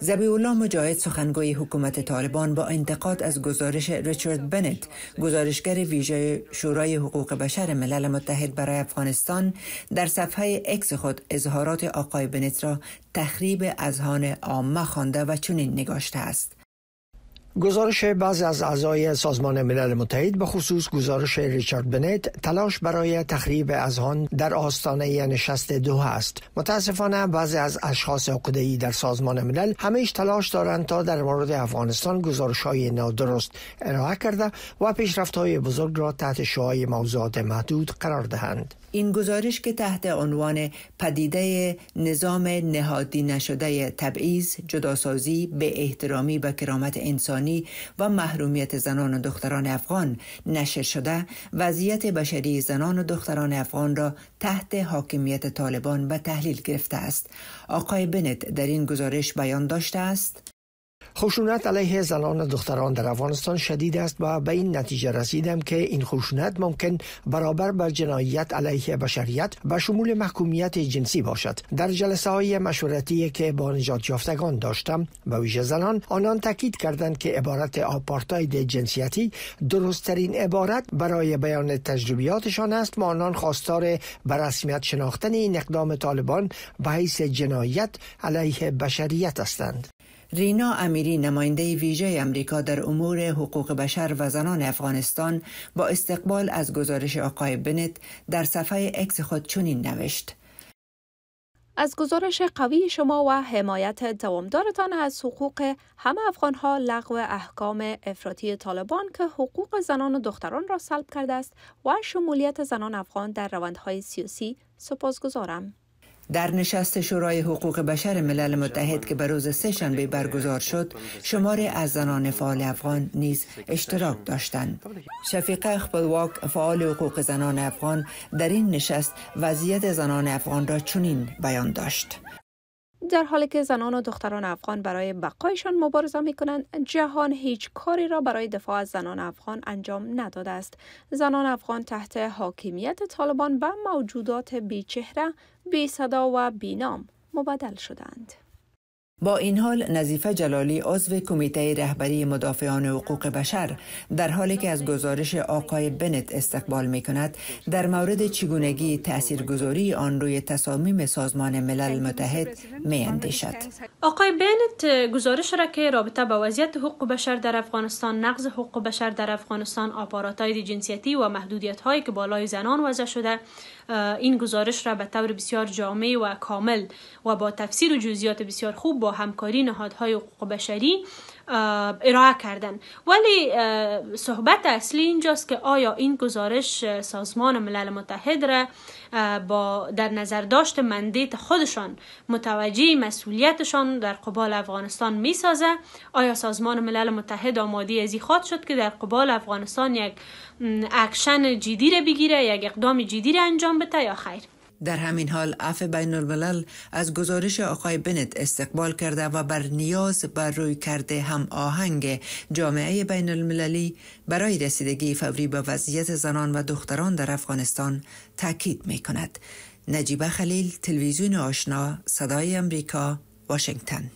زبی الله مجاهد سخنگوی حکومت طالبان با انتقاد از گزارش ریچارد بنت گزارشگر ویژه شورای حقوق بشر ملل متحد برای افغانستان در صفحه اکس خود اظهارات آقای بنت را تخریب اذهان عامه خوانده و چنین نگاشته است. گزارش بعضی از اعضای سازمان ملل متحد به خصوص گزارش ریچارد بنت تلاش برای تخریب اذهان در آستانه نشست دو است. متاسفانه بعضی از اشخاص عقده‌ای در سازمان ملل همیش تلاش دارند تا در مورد افغانستان گزارش های نادرست ارائه کرده و پیشرفت های بزرگ را تحت شعای موضوعات محدود قرار دهند. این گزارش که تحت عنوان پدیده نظام نهادی نشده تبعیض، جداسازی، به احترامی به کرامت انسانی و محرومیت زنان و دختران افغان نشر شده، وضعیت بشری زنان و دختران افغان را تحت حاکمیت طالبان به تحلیل گرفته است. آقای بنت در این گزارش بیان داشته است خشونت علیه زنان و دختران در افغانستان شدید است و به این نتیجه رسیدم که این خشونت ممکن برابر بر جنایت علیه بشریت و شمول محکومیت جنسی باشد. در جلسه های مشورتی که با نجات یافتگان داشتم به ویژه زنان آنان تاکید کردند که عبارت آپارتاید جنسیتی درستترین عبارت برای بیان تجربیاتشان است و آنان خواستار به رسمیت شناختن این اقدام طالبان به حیث جنایت علیه بشریت هستند. رینا امیری نماینده ویژه امریکا در امور حقوق بشر و زنان افغانستان با استقبال از گزارش آقای بنت در صفحه اکس خود چنین نوشت از گزارش قوی شما و حمایت دوامدارتان از حقوق همه افغانها لغو احکام افراطی طالبان که حقوق زنان و دختران را سلب کرده است و شمولیت زنان افغان در روندهای سیاسی سپاسگزارم. در نشست شورای حقوق بشر ملل متحد که به روز سه شنبه برگزار شد شمار از زنان فعال افغان نیز اشتراک داشتند. شفیقه خپلواک فعال حقوق زنان افغان در این نشست وضعیت زنان افغان را چنین بیان داشت. در حالی که زنان و دختران افغان برای بقایشان مبارزه می کنند جهان هیچ کاری را برای دفاع از زنان افغان انجام نداده است. زنان افغان تحت حاکمیت طالبان به موجودات بیچهره بی صدا و بینام مبدل شدند. با این حال نظیفه جلالی عضو کمیته رهبری مدافعان حقوق بشر در حالی که از گزارش آقای بنت استقبال می کند در مورد چگونگی تاثیرگذاری آن روی تصامیم سازمان ملل متحد می اندیشد. آقای بنت گزارش را که رابطه با وضعیت حقوق بشر در افغانستان نقض حقوق بشر در افغانستان آپاراتای جنسیتی و محدودیت هایی که بالای زنان وضع شده این گزارش را به طور بسیار جامع و کامل و با تفسیر و جزئیات بسیار خوب با همکاری نهادهای حقوق بشری ارائه کردن. ولی صحبت اصلی اینجاست که آیا این گزارش سازمان ملل متحد را با در نظر داشت مندیت خودشان متوجه مسئولیتشان در قبال افغانستان می سازه آیا سازمان ملل متحد آماده ازی خواد شد که در قبال افغانستان یک اکشن جدی را بگیره یک اقدام جدی را انجام بده یا خیر؟ در همین حال عفو بین الملل از گزارش آقای بنت استقبال کرده و بر نیاز بر رویکرد هماهنگ جامعه بین المللی برای رسیدگی فوری به وضعیت زنان و دختران در افغانستان تاکید می کند. نجیبه خلیل تلویزیون آشنا صدای امریکا واشنگتن